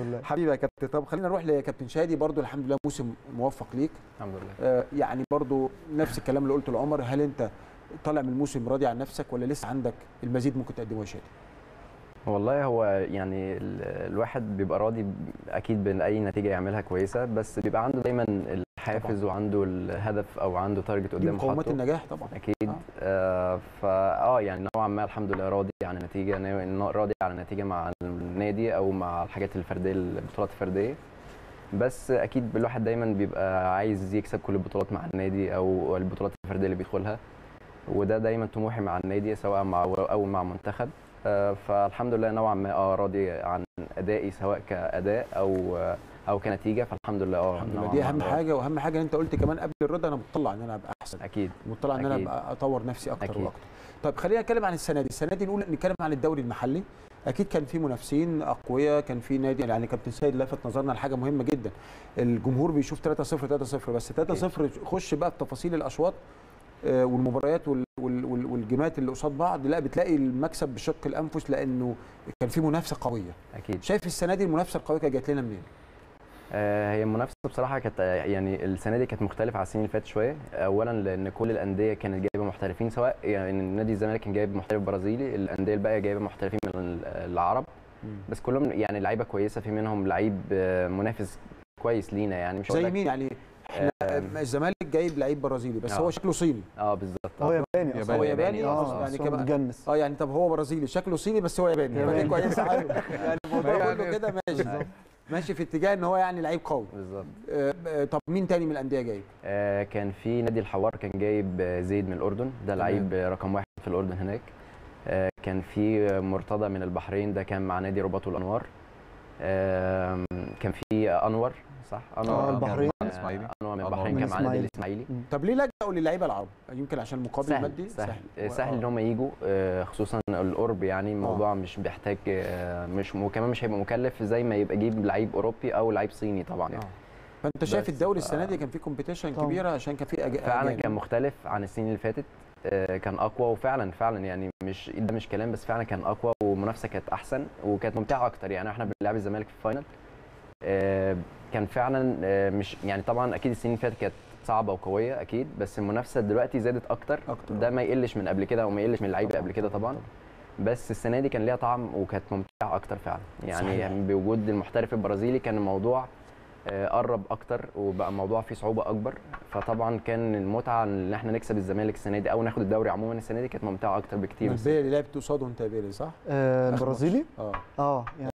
لله حبيبي يا كابتن طب خلينا نروح لكابتن شادي برضو الحمد لله موسم موفق ليك. الحمد لله. آه، يعني برضو نفس الكلام اللي قلته لعمر هل انت طالع من الموسم راضي عن نفسك ولا لسه عندك المزيد ممكن تقدمه يا شادي والله هو يعني ال- الواحد بيبقى راضي أكيد بأي نتيجة يعملها كويسة بس بيبقى عنده دايما الحافز وعنده الهدف أو عنده تارجت دي قدامه مقومات النجاح طبعا. أكيد. آه. آه فا آه يعني نوعا ما الحمد لله راضي عن النتيجة راضي عن النتيجة مع النادي أو مع الحاجات الفردية البطولات الفردية. بس أكيد الواحد دايما بيبقى عايز يكسب كل البطولات مع النادي أو البطولات الفردية اللي بيدخلها. وده دايما طموحي مع النادي سواء مع أو مع منتخب. آه، فالحمد لله نوعا ما آه راضي عن أدائي سواء كأداء أو أو كنتيجة فالحمد لله. آه الحمد لله. دي أهم. حاجة وأهم حاجة إن أنت قلت كمان قبل الرضا أنا مطلع إن أنا أبقى أحسن. أكيد. مطلع إن أنا. أبقى أطور نفسي أكتر أكيد. وأكتر. طيب خلينا نتكلم عن السنة دي. السنة دي الاولى نتكلم عن الدوري المحلي. أكيد كان في منافسين أقوياء كان في نادي يعني كابتن سيد لفت نظرنا لحاجة مهمة جدا. الجمهور بيشوف 3 0 3 0 بس 3 0 خش بقى في تفاصيل الأشواط آه، والمباريات وال- وال- وال- والجيمات اللي قصاد بعض. لا بتلاقي المكسب بشق الأنفس لأنه كان في منافسة قوية. أكيد. شايف السنة دي المنافسة القوية كانت جات لنا منين؟ هي المنافسة بصراحة كانت آه، يعني السنة دي كانت مختلفة عن السنين اللي فاتت شوية. اولا لأن كل الأندية كانت جايبة محترفين سواء يعني نادي الزمالك كان جايب محترف برازيلي الأندية الباقية جايبة محترفين من ال- العرب. بس كلهم يعني لعيبة كويسة في منهم لعيب آه، منافس كويس لينا يعني مش زي مين يعني؟ إحنا الزمالك جايب لعيب برازيلي بس آه. هو شكله صيني. آه بالظبط. هو آه. ياباني أصلا. هو ياباني؟ آه يعني يعني كمان متجنس. آه يعني طب هو برازيلي شكله صيني بس هو ياباني. ياباني. كويسه حلو يعني الموضوع كله كده ماشي. ماشي في اتجاه إن هو يعني لعيب قوي. بالظبط. آه، آه، طب مين تاني من الأندية جايب آه، كان في نادي الحوار كان جايب آه، زيد من الأردن. ده لعيب رقم واحد في الأردن هناك. آه، كان في مرتضى من البحرين ده كان مع نادي رباط الأنوار. كان في أنور صح آه، البحرين. آه، الإسماعيلي. انور من أنور البحرين كان مع النادي الإسماعيلي. الاسماعيلي طب ليه لجأوا للعيبة العرب يمكن عشان المقابل سهل المادي سهل سهل, سهل إن آه. هم يجوا آه، خصوصا القرب يعني الموضوع مش بيحتاج آه، مش وكمان مش هيبقى مكلف زي ما يبقى جيب لعيب أوروبي أو لعيب صيني طبعا آه. يعني. فأنت شايف الدوري السنة آه. دي كان فيه competition. كبيرة عشان كان فيه أج... فعلا. كان مختلف عن السنين اللي فاتت آه، كان أقوى وفعلا فعلا يعني مش ده مش كلام بس فعلا كان أقوى والمنافسه كانت أحسن وكانت ممتعة أكتر. يعني إحنا بنلعب الزمالك في الفاينل آه، كان فعلا آه، مش يعني طبعا أكيد السنين اللي فاتت كانت صعبة وقوية أكيد بس المنافسة دلوقتي زادت أكتر. أكتر. ده ما يقلش من قبل كده وما يقلش من اللعيبة قبل كده طبعا. بس السنة دي كان ليها طعم وكانت ممتعة أكتر فعلا. يعني صحيح. بوجود المحترف البرازيلي كان الموضوع آه، قرب أكتر وبقى الموضوع فيه صعوبة أكبر. فطبعا كان المتعة إن إحنا نكسب الزمالك السنة دي أو ناخد الدوري عموما السنة دي كانت ممتعة أكتر بكتير. البيلي لعبت قصاده انت صح؟ آه، البرازيلي آه. آه يعني